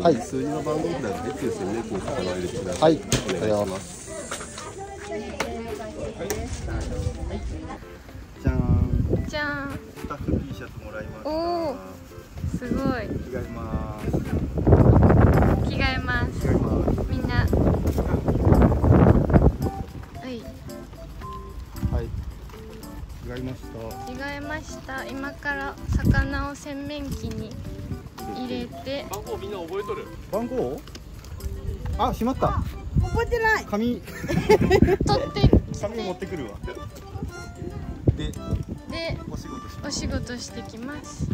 はいに数字の番号札が入ってるですくださ。はいい。お願いします。じゃん。じゃんスタッフ T シャツもらいました。おーすごい着替えます。着替えます着替えます。みんなはいはい。着替えました。着替えました今から魚を洗面器に入れて番号みんな覚えとる？番号？あ、しまった。覚えてない。紙 取ってき紙持っててくるわ。で、でお仕事しお仕事してきます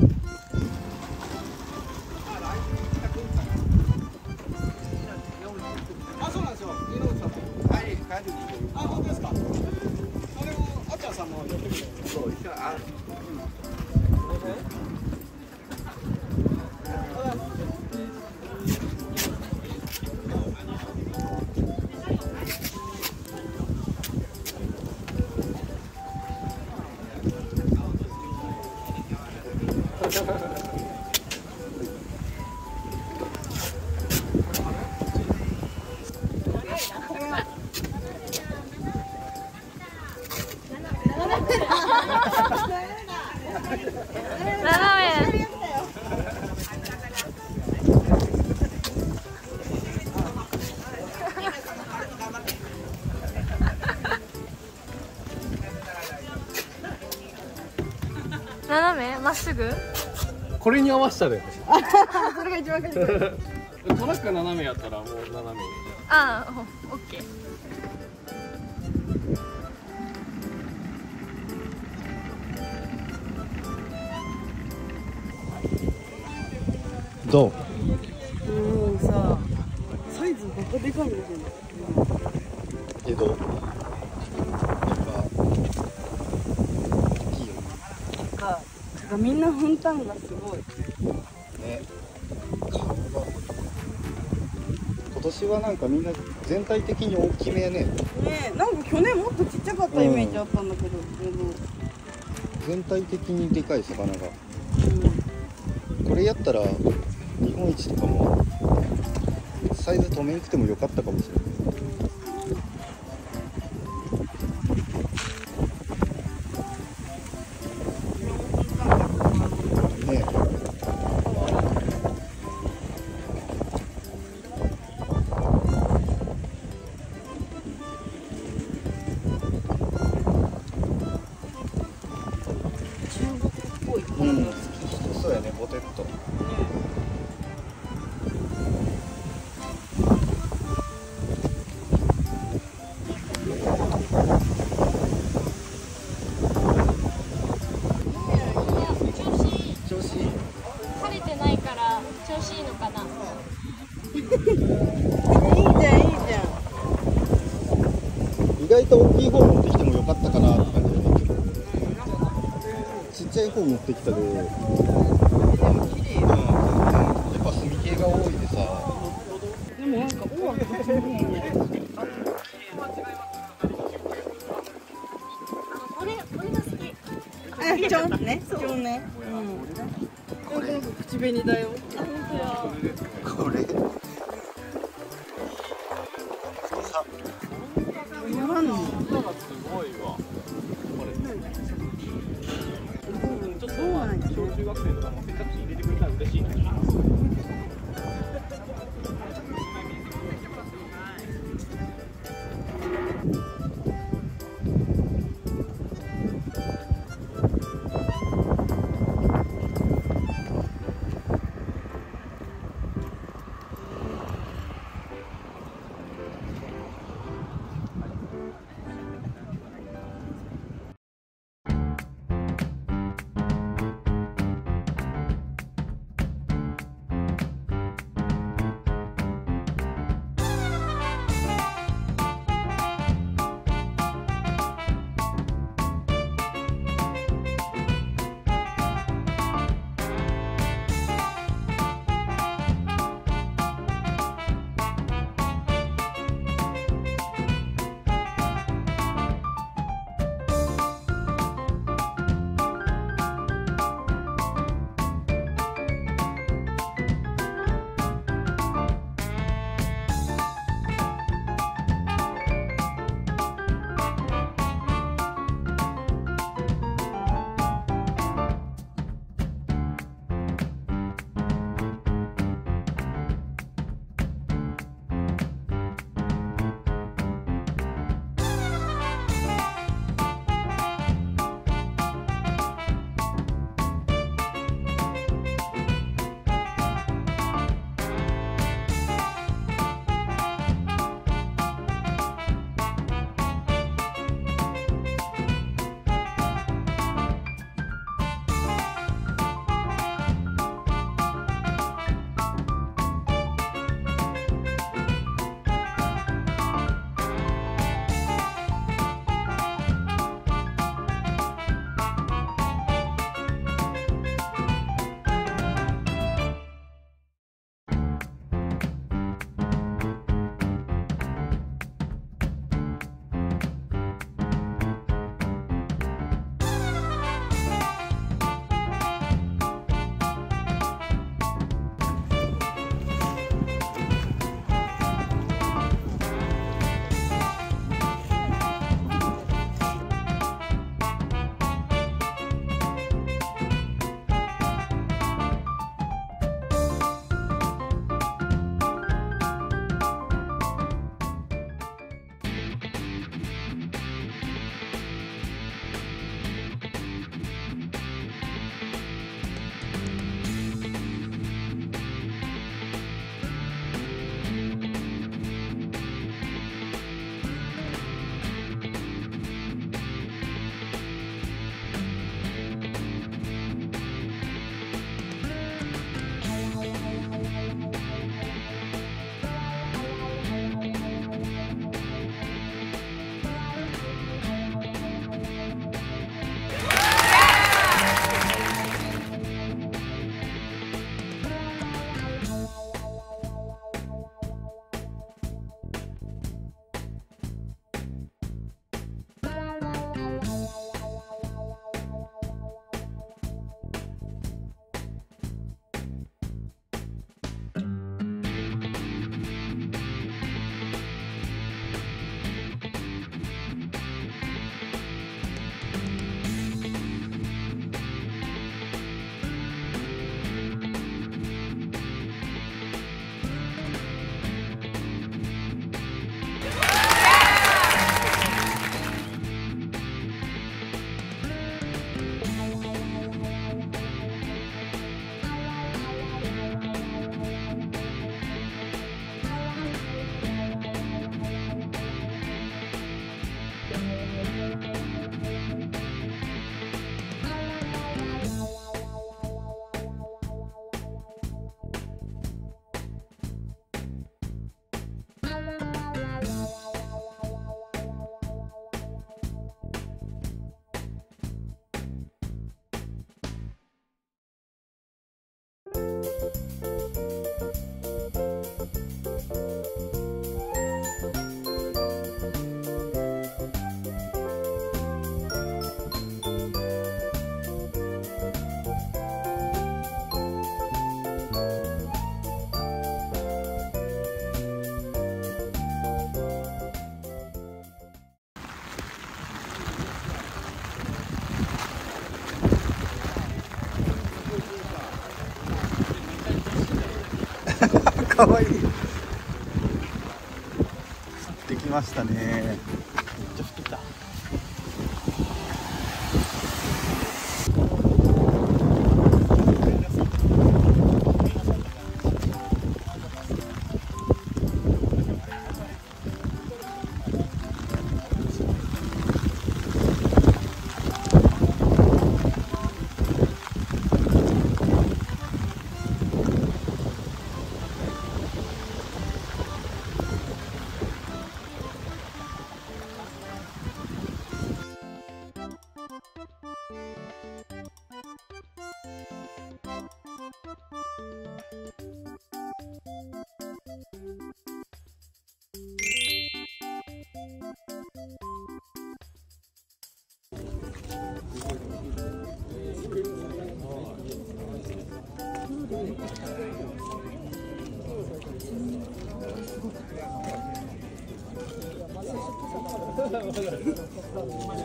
あ、そうなんですよ。井上さんも。はい、帰るあ、本当ですか。あれも、あっちゃんさんもやってくれる。そう、一緒あ。に合わせたで。それが一番かり。トラックが斜めやったらもう斜めに。ああオッケーどう？もうさ、サイズバカでかいんですよ。えどう？やっぱ大きいよなんか、てかみんな分担がすごい。ね。顔が今年はなんかみんな全体的に大きめやね。ねえ、なんか去年もっとちっちゃかったイメージあったんだけど、全体的にでかい魚が。うん、これやったら日本一とかもサイズ止めんくてもよかったかもしれないうん。そうやねボテッと調子いい。晴れてないから調子いいのかな。いいじゃん、いいじゃん。意外と大きい方持ってきてちっちゃい方持ってきたで、うん、やっぱ炭系が多いでさでもなんか、オアこっちの方がね。これこれが好きあ、ちょんね、ちょんね。うん。口紅だよ。これさかわいい。釣ってきましたね。Gracias.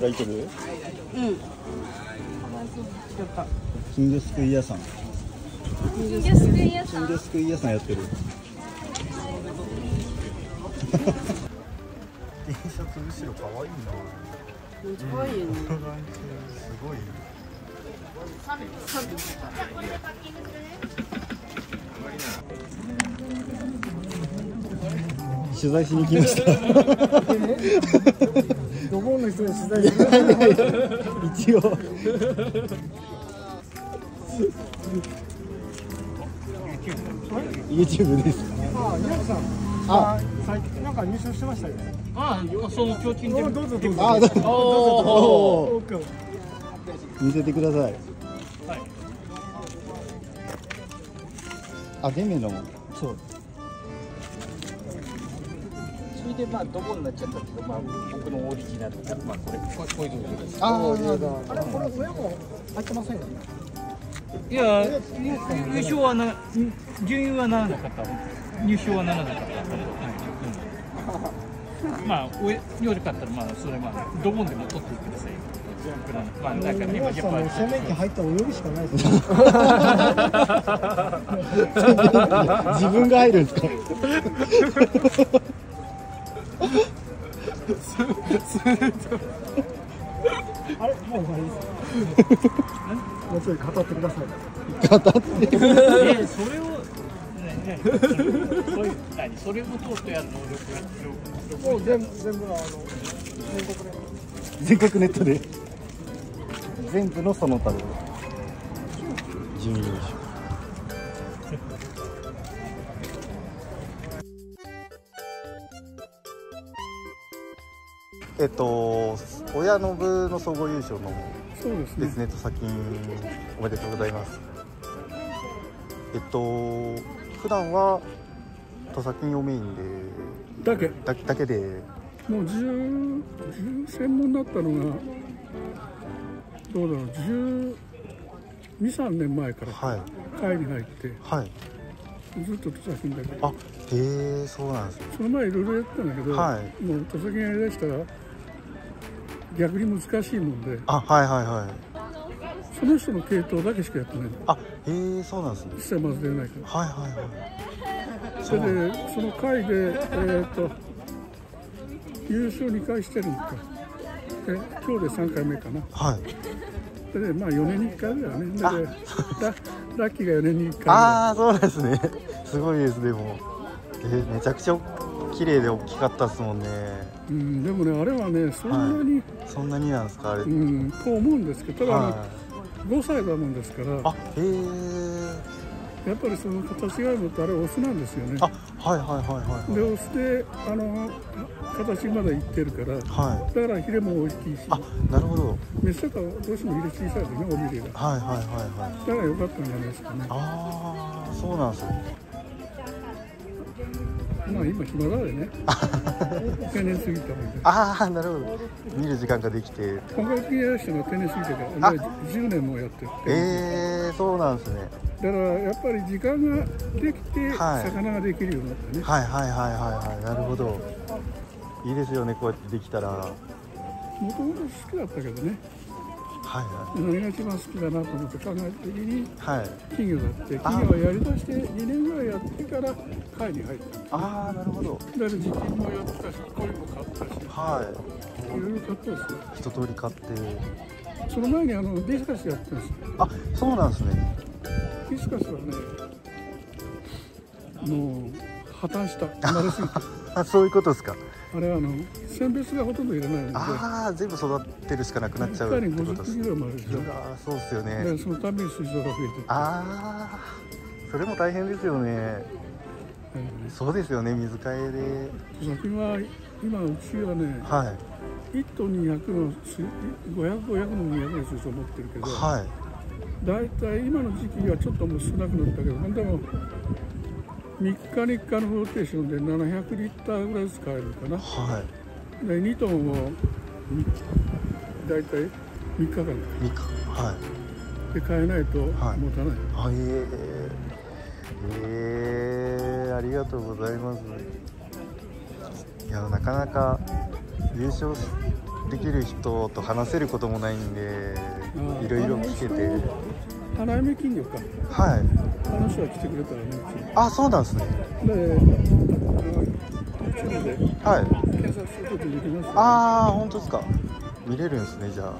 働いてる？金魚すくい屋さん。金魚すくい屋さん。金魚すくい屋さんやってる。T シャツ後ろかわいいな。可愛いよね。すごい取材しに来ました。ドボンの人に取材する一応。YouTube ですあ、さん。ああ、最近なんか入賞してましたよね。ああその提灯どうぞどうぞ。どうぞ。あどうぞ。見せてください。あデメのそうれでまあドボンになっちゃったけどまあ僕のオリジナルまあこれここういうのですああれこれ上も入ってませんよね。いや、優勝はな、順位はならなかった。入賞はならなかった。はいうんまあ、上よかったら、まあ、それまあ、ドボンでも取ってください。まあ、なんか今やっぱ。洗面器入ったら泳ぎしかないですよ。自分が入るんですかあれもう終わりです。もうちょい語ってください。語ってえ、それを。ね、そういう、何、それを通ってやる能力が。もう全部全部あの全国で。全国ネットで全部のその他で準優勝えっと親の部の総合優勝のそうですですね、と先におめでとうございます。えっと普段は土佐金をメインでだけ。だだけで。もう10 10専門になったのがどうだろう123年前からはい。会に入ってはい。ずっと土佐金だけ。どあへえそうなんですね。その前いろいろやってたんだけど、はい。もう土佐金やりだしたら逆に難しいもんで。あはいはいはい。その人の系統だけしかやってない。あへえそうなんですね。一切まず出ないから。はいはいはい。それでその会でえっ、と優勝2回してるんかで今日で3回目かな。はい。でまあ4年に1回だよねであララッキーが4年に1回。ぐらいああそうなんですね。すごいですでも。えめちゃくちゃ綺麗で大きかったですもんねうん、でもねあれはねそんなに、そんなになんですかあれ、うんと思うんですけどただ、は5歳だもんですからい、あへえやっぱりその形があるのってあれオスなんですよね。あはいはいはいはいでオスであの形までいってるからはい。だからヒレも大きいしあなるほど。メスとかどうしてもヒレ小さいですね尾びれが。はいはいはいはい。だから良かったんじゃないですかね。ああそうなんですねまあ今暇だよね。定年過ぎたもんでああなるほど。見る時間ができて。本格的にやる人が定年過ぎてからあ。もう10年もやってる。えー、そうなんですね。だからやっぱり時間ができてはい。魚ができるようになったね、はいはいはいはいはいなるほど。いいですよねこうやってできたら。はいもともと好きだったけどねは何が一番好きだなと思って考えた時にいはい。金魚だって金魚をやりだして2年ぐらいやってから会に入った。だかああなるほど。ら時金もやったし鯉も買ったしはい。いろいろ買ったんですよ。一通り買って。その前にあのディスカスやってました。あそうなんですね。ディスカスはねもう破綻した。慣れすぎて。あ そういうことですかあれはあの選別がほとんどいらないのでああ全部育ってるしかなくなっちゃうって1回に50ことです匹ぐらいもあるでしょ。うわーそうっすよね。でそのために水槽が増えてああそれも大変ですよね。うんそうですよね水替えで。先は今うちはねはい。1トン200の水500、500の200の水槽持ってるけど、はい。大体今の時期はちょっともう少なくなったけど、でも3日に1回のローテーションで700リッターぐらい使えるかな。はい。で2トンをみ大体3日間みかはい。で買えないと持たはいない、あえ。ー、えー、ありがとうございます。いやなかなか優勝できる人と話せることもないんでいろいろ聞けて。花嫁金魚か。はい。あの人が来てくれたらねうあそうなんですね。ちで。はい。検索することできますよ、ね、ああ本当ですか。見れるんですねじゃ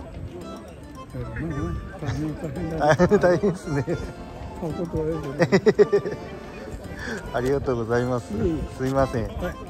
えーなんか大変 大変ですね。ありがとうございます。いえいすいません。はい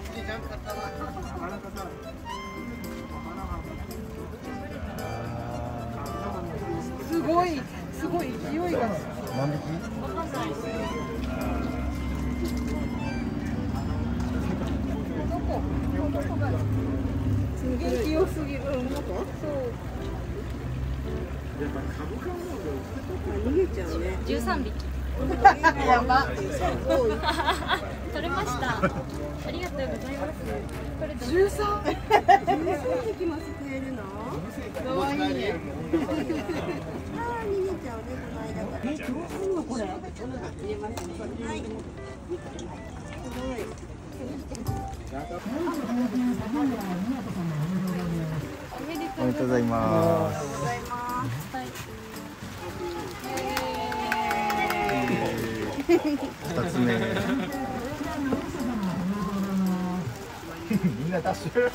取れましたありがとうございますこれ十三。十三匹もえるの？可愛いね。ああ、逃げちゃうね、こ。え、どうすんの、これ？入れますね。はい。すごい。おめでとうございます二つ目。みんなダッシュ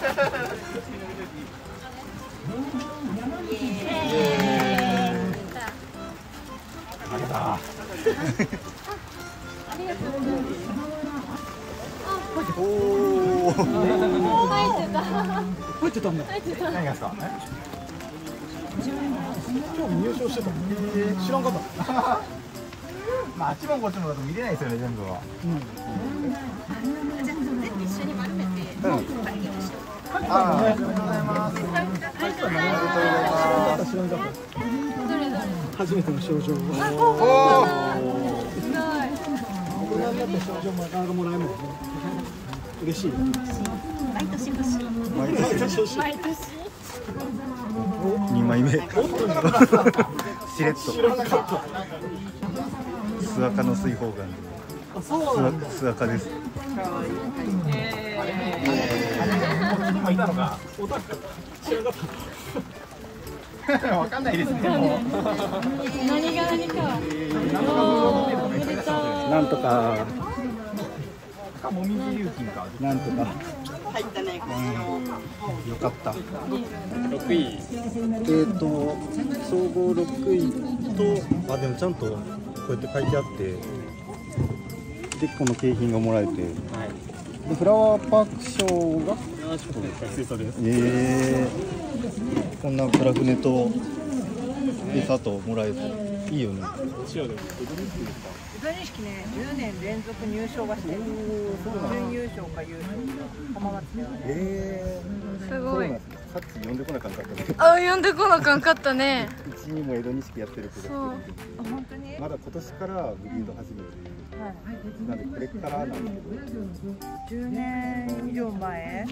おおう入ってた入ってたんだ。何がですか今日入賞してたえー知らんかったまああっちもこっちもだと見れないですよね全部は。一緒に丸めてあ初めての症状すごい大人になって症状もなかなかもらえないね嬉しい毎年二枚目しれっとスアカの水泡ガンスアスアカです。わかんないです。ね何が何かおーおめでとうなんとかもみじ流金かなんとか入ったね。よかった6位えー、と総合6位とあでもちゃんとこうやって書いてあって。でこの景品がもらえて、でフラワーパーク賞が。えー、こんなプラ船と餌ともらえて。いいよね。江戸錦ね、10年連続入賞はしてる。準優勝か優勝か、浜松ではね。えすごい。さっき呼んでこなかった。ねあ呼んでこなかんかったね。うちにも江戸錦やってる子がいてあ、本当に？まだ今年からブリード初めてはい。なんでこれからなんだけど10年以上前、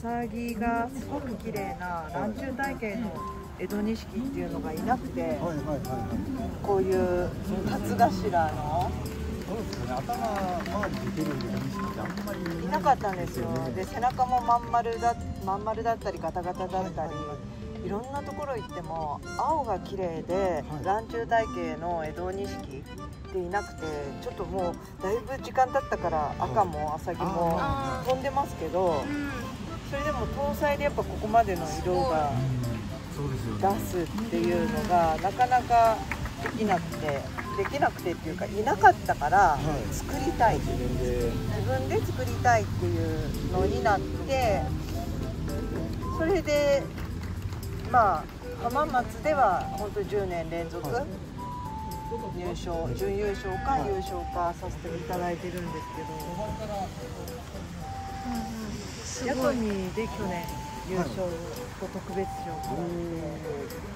浅木がすごく綺麗な卵中体系の江戸錦っていうのがいなくて、はいはいはいはいこういう辰頭のそうですよね頭周り出てる江戸錦ってあんまりいなかったんですよ。で、背中もまん丸だまん丸だったりガタガタだったり。いろんなところ行っても青が綺麗で卵中体系の江戸錦でいなくてちょっともうだいぶ時間経ったから赤も浅木もあ飛んでますけどうん。それでも搭載でやっぱここまでの色が出すっていうのがなかなかできなくてできなくてっていうかいなかったからい。作りたい。自分で自分で作りたいっていうのになってそれでまあ浜松では本当10年連続入賞準優勝か優勝かさせていただいてるんですけすどヤトごいミで去年優勝と特別賞。をもらって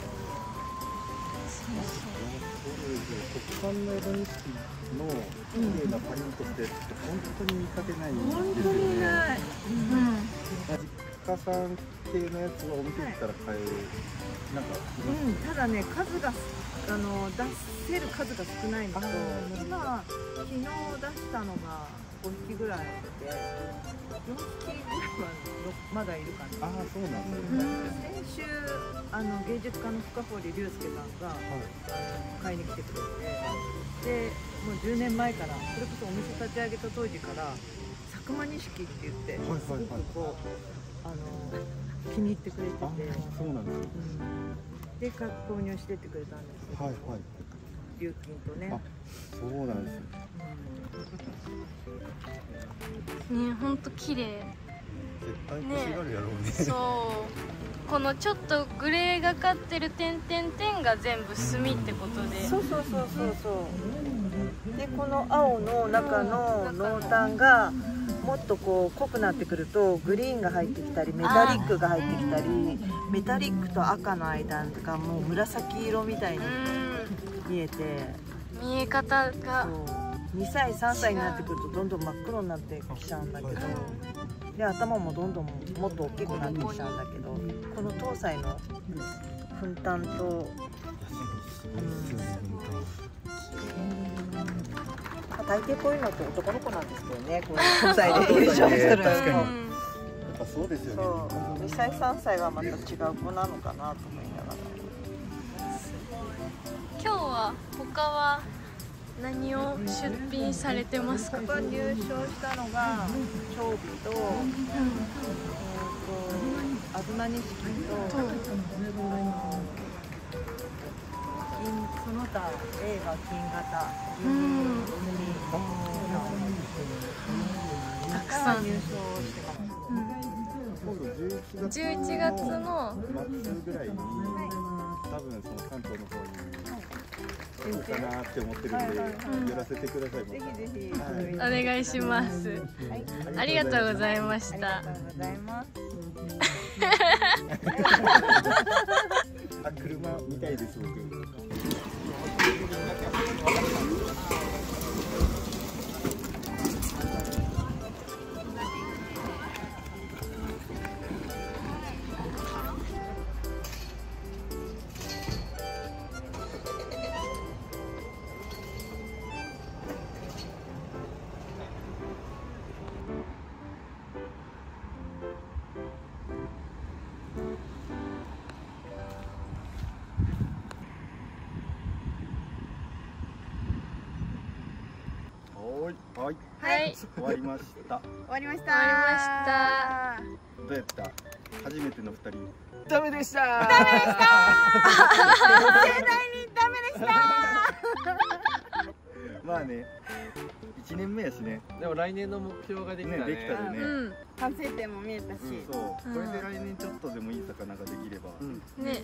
国産の江戸錦の綺麗なパインとして本当に見かけない本当ですよねにないうん実家さん系のやつはお店行ったら買える。なんかうん、ただね数があの出せる数が少ないのと今昨日出したのが5匹ぐらいあって4匹ぐらいはまだいるかな。ああそうなんですね、先週あの芸術家の深堀龍介さんが買いに来てくれてでもう10年前からそれこそお店立ち上げた当時から佐久間錦って言ってはいはいはい。すごくこうあの気に入ってくれてて。あそうなんですね。でか購入してってくれたんですよ。はいはい琉金とね。あそうなんですよね本当綺麗。絶対欲しがるやろうね。そう。このちょっとグレーがかってる点々点が全部墨ってことで。そうそうそうそうそう。でこの青の中の濃淡がもっとこう濃くなってくるとグリーンが入ってきたりメタリックが入ってきたりメタリックと赤の間とかもう紫色みたいにう見えて。ん見え方がそう。2歳3歳になってくるとどんどん真っ黒になってきちゃうんだけどで頭もどんどんもっと大きくなってきちゃうんだけどこの東西の粉炭とまあ大抵こういうのって男の子なんですけどね。こういう5歳で優勝するの確かにうんやっぱそうですよね。そう。2歳3歳はまた違う子なのかなと思いながら。今日は他は何を出品されてますか？ここは入賞したのが長尾と,、えー、と東錦と、金その他映画金型うん。たくさん入賞してます今度11月11月の末ぐらいに多分その関東の方に行こうかなって思ってるんで、はいはいはいやらせてくださいぜひぜひはい。お願い。しますはい。ありがとうございましたありがとうございますあ車みたいです僕 Thank you. はーい。はい。はい終わりました。終わりました。終わりました。どうやった？初めての二人。ダメでした。盛大にダメでした。まあね一年目やしね。でも来年の目標ができたね。ねできたでね、うん。反省点も見えたし、そう。うんこれで来年ちょっとでもいい魚ができれば、ね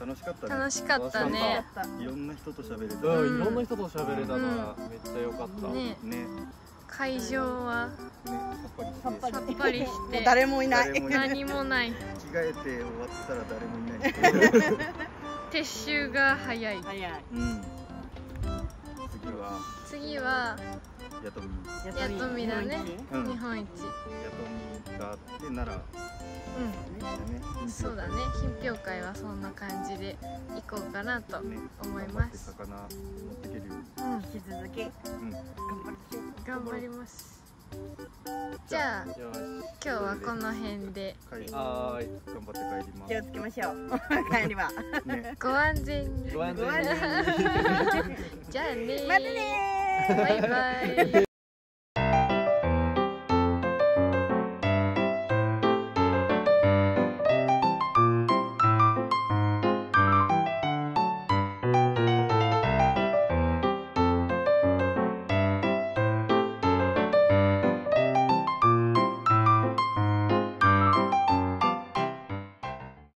楽しかったね。楽しかったね。いろんな人と喋れたいろんな人と喋れたな、めっちゃ良かった、ね。会場はさっぱりして。さっぱりしもうて。誰もいない。誰もいない。何もない。着替えて終わったら誰もいない 撤収が早い。早い。うん。次は？次はヤトミやっとみだね。うん。日本一。ヤトミがあって奈良うん。そうだね。品評会はそんな感じで行こうかなとね思います。魚持ってけるようん。引き続き。うに頑張ります。じゃあ今日はこの辺で。はーい。頑張って帰りま気をつけましょう。帰りは。すねご安全に。ご安全に。ご安全に。じゃあねまたねーバイバイ